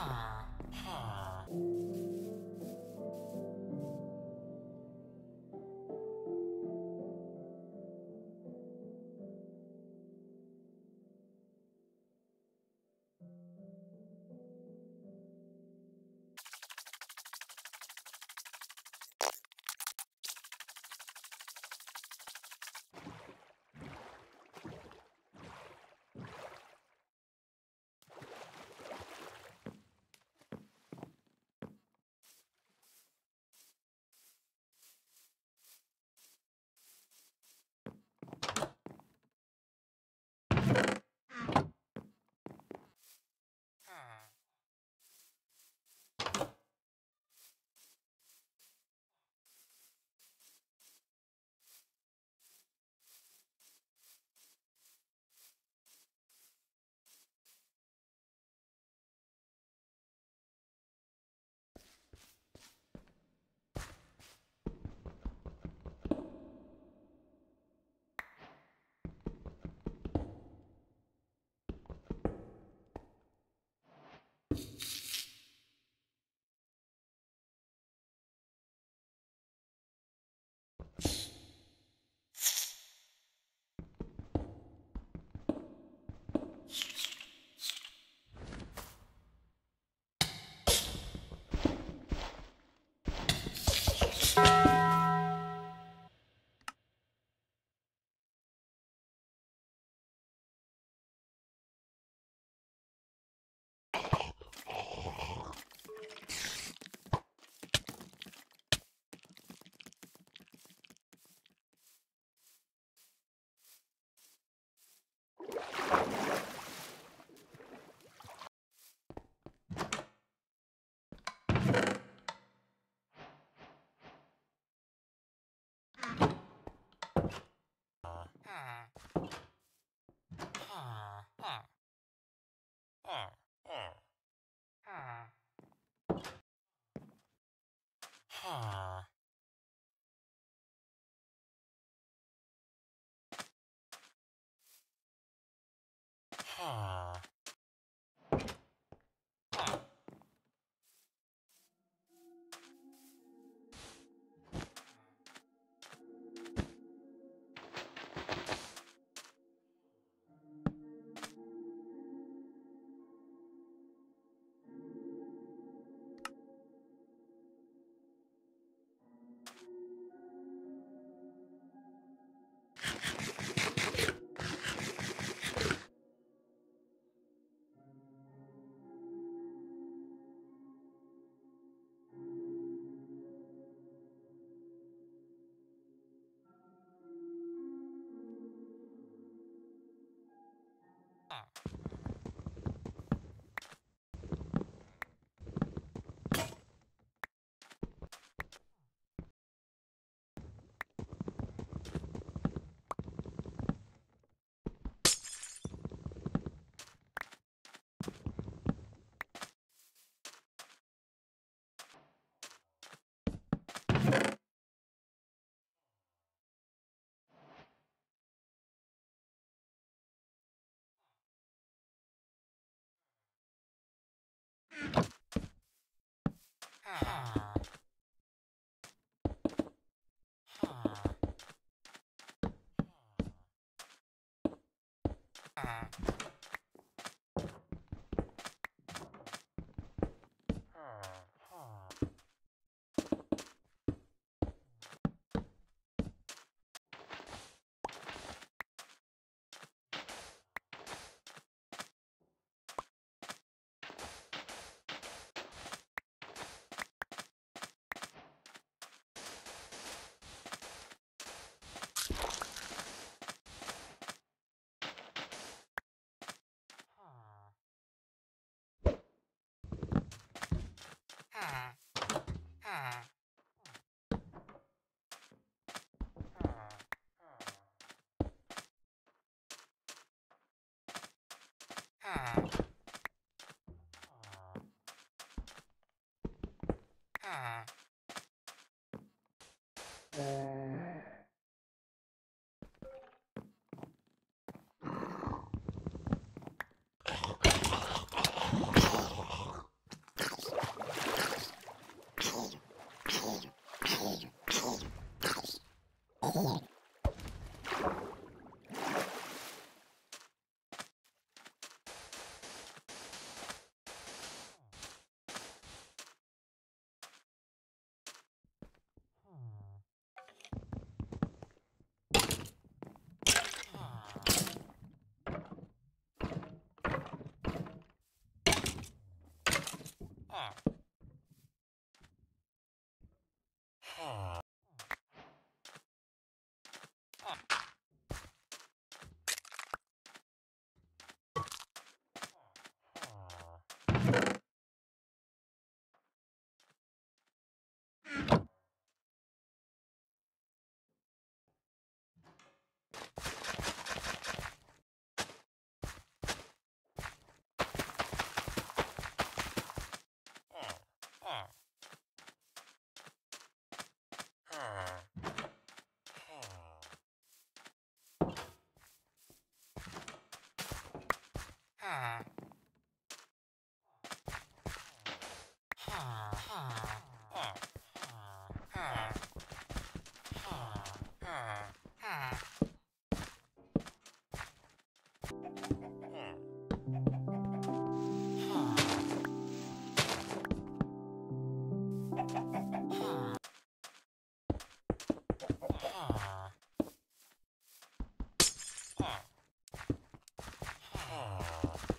Ah. Ah. Uh-huh. Ah. Ah. 아...